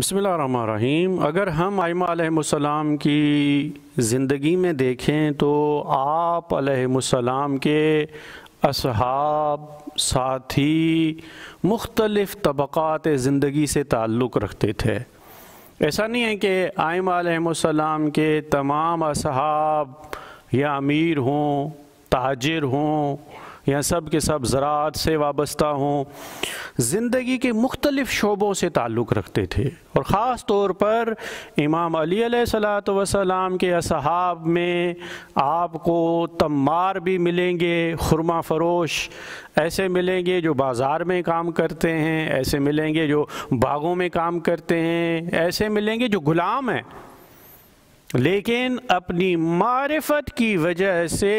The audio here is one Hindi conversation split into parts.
बसमीम अगर हम आइमाम की ज़िंदगी में देखें तो आप के असहाब, साथी, मुख्तलफ़ तबक़ात ज़िंदगी से ताल्लुक़ रखते थे। ऐसा नहीं है कि आइमाम के तमाम असहाब या अमीर हों, ताजर हों या सब के सब ज़रात से वाबस्ता हों। ज़िंदगी के मुख्तलिफ़ शोबों से ताल्लुक़ रखते थे। और ख़ास तौर पर इमाम अली सलाम के असहाब में आपको तमार भी मिलेंगे, खुरमा फ़रोश ऐसे मिलेंगे जो बाज़ार में काम करते हैं, ऐसे मिलेंगे जो बागों में काम करते हैं, ऐसे मिलेंगे जो ग़ुलाम हैं। लेकिन अपनी मारफत की वजह से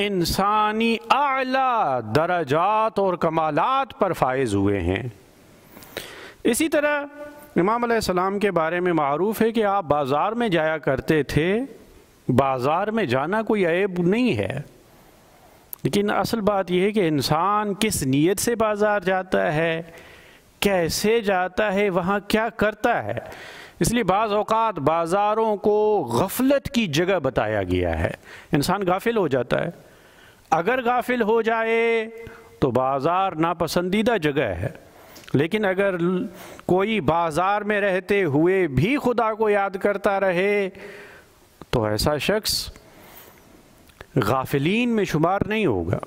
इंसानी आला दराजात और कमालात पर फायज हुए हैं। इसी तरह इमाम सलाम के बारे में मरूफ़ है कि आप बाज़ार में जाया करते थे, बाज़ार में जाना कोई ऐब नहीं है। लेकिन असल बात यह है कि इंसान किस नीयत से बाज़ार जाता है, कैसे जाता है, वहाँ क्या करता है। इसलिए बाज़ अवत बाज़ारों को गफलत की जगह बताया गया है। इंसान गाफिल हो जाता है। अगर गाफिल हो जाए तो बाज़ार नापसंदीदा जगह है। लेकिन अगर कोई बाज़ार में रहते हुए भी खुदा को याद करता रहे तो ऐसा शख्स गाफिलीन में शुमार नहीं होगा।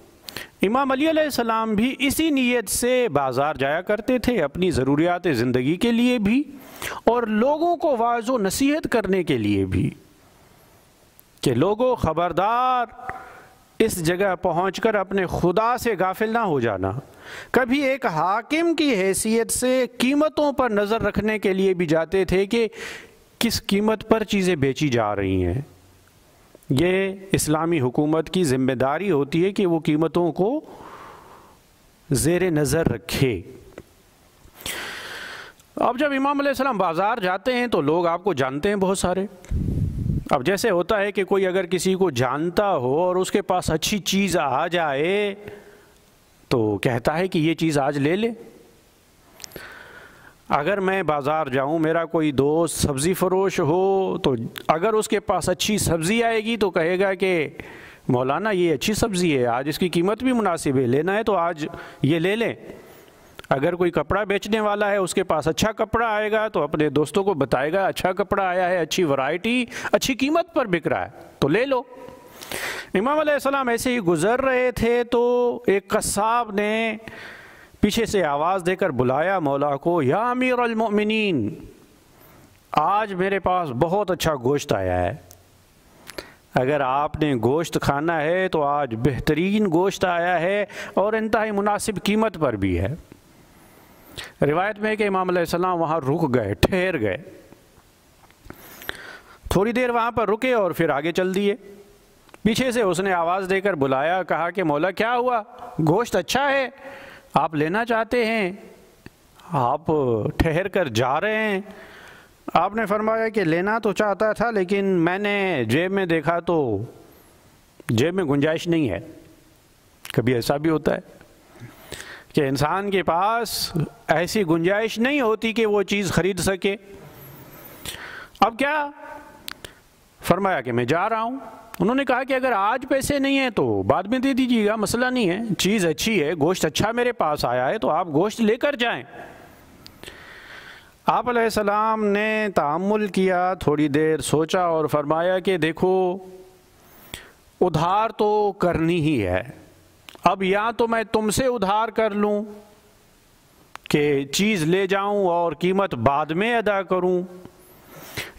इमाम अली सलाम भी इसी नीयत से बाज़ार जाया करते थे, अपनी ज़रूरियात ज़िंदगी के लिए भी, और लोगों को वाजो नसीहत करने के लिए भी, कि लोगों, ख़बरदार इस जगह पहुंचकर अपने खुदा से गाफिल ना हो जाना। कभी एक हाकिम की हैसियत से कीमतों पर नज़र रखने के लिए भी जाते थे कि किस कीमत पर चीज़ें बेची जा रही हैं। ये इस्लामी हुकूमत की ज़िम्मेदारी होती है कि वो कीमतों को ज़ेर नज़र रखे। अब जब इमाम बाज़ार जाते हैं तो लोग आपको जानते हैं बहुत सारे। अब जैसे होता है कि कोई अगर किसी को जानता हो और उसके पास अच्छी चीज़ आ जाए तो कहता है कि ये चीज़ आज ले ले। अगर मैं बाज़ार जाऊँ, मेरा कोई दोस्त सब्ज़ी फ़रोश हो तो अगर उसके पास अच्छी सब्ज़ी आएगी तो कहेगा कि, मौलाना, ये अच्छी सब्ज़ी है, आज इसकी कीमत भी मुनासिब है, लेना है तो आज ये ले लें। अगर कोई कपड़ा बेचने वाला है, उसके पास अच्छा कपड़ा आएगा तो अपने दोस्तों को बताएगा अच्छा कपड़ा आया है, अच्छी वैरायटी अच्छी कीमत पर बिक रहा है तो ले लो। इमाम सलाम ऐसे ही गुजर रहे थे तो एक कसाब ने पीछे से आवाज़ देकर बुलाया मौला को, या अमीर अलमिन आज मेरे पास बहुत अच्छा गोश्त आया है। अगर आपने गोश्त खाना है तो आज बेहतरीन गोश्त आया है और इंतहाई मुनासिब कीमत पर भी है। रिवायत में कि इमाम सलाम वहाँ रुक गए, ठहर गए। थोड़ी देर वहाँ पर रुके और फिर आगे चल दिए। पीछे से उसने आवाज़ देकर बुलाया, कहा कि, मौला, क्या हुआ? गोश्त अच्छा है? आप लेना चाहते हैं? आप ठहर कर जा रहे हैं? आपने फरमाया कि, लेना तो चाहता था, लेकिन मैंने जेब में देखा तो जेब में गुंजाइश नहीं है। कभी ऐसा भी होता है? कि इंसान के पास ऐसी गुंजाइश नहीं होती कि वो चीज़ ख़रीद सके। अब क्या? फरमाया कि मैं जा रहा हूँ। उन्होंने कहा कि अगर आज पैसे नहीं हैं तो बाद में दे दीजिएगा, मसला नहीं है। चीज़ अच्छी है, गोश्त अच्छा मेरे पास आया है तो आप गोश्त लेकर जाएँ। आप सलाम ने तामुल किया, थोड़ी देर सोचा और फरमाया कि देखो, उधार तो करनी ही है। अब या तो मैं तुमसे उधार कर लूँ कि चीज़ ले जाऊँ और कीमत बाद में अदा करूँ,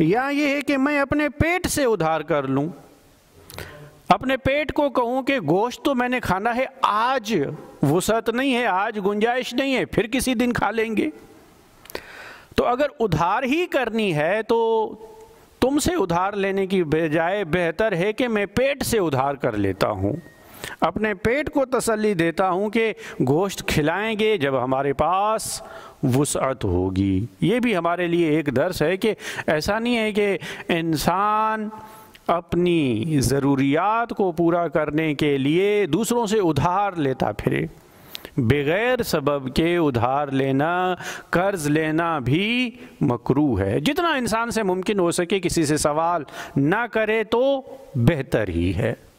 या ये है कि मैं अपने पेट से उधार कर लूँ। अपने पेट को कहूँ कि गोश्त तो मैंने खाना है, आज वसत नहीं है, आज गुंजाइश नहीं है, फिर किसी दिन खा लेंगे। तो अगर उधार ही करनी है तो तुमसे उधार लेने की बजाय बेहतर है कि मैं पेट से उधार कर लेता हूँ। अपने पेट को तसल्ली देता हूँ कि गोश्त खिलाएँगे, जब हमारे पास वसअत होगी। ये भी हमारे लिए एक दर्स है कि ऐसा नहीं है कि इंसान अपनी ज़रूरियात को पूरा करने के लिए दूसरों से उधार लेता फिरे। बग़ैर सबब के उधार लेना, कर्ज लेना भी मकरू है। जितना इंसान से मुमकिन हो सके किसी से सवाल ना करे तो बेहतर ही है।